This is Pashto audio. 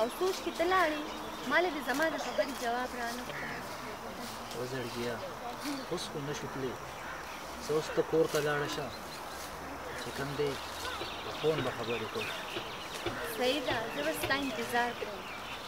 او سوچ کې ته لاړې ما له زما د خبرې جواب رانه وزړګیا اوس خو نه شو تللی زه اوس ته کور ته لاړه شه چې کوم دی په فون به خبرې کوو صحیح ده زه به ستا انتظار کوم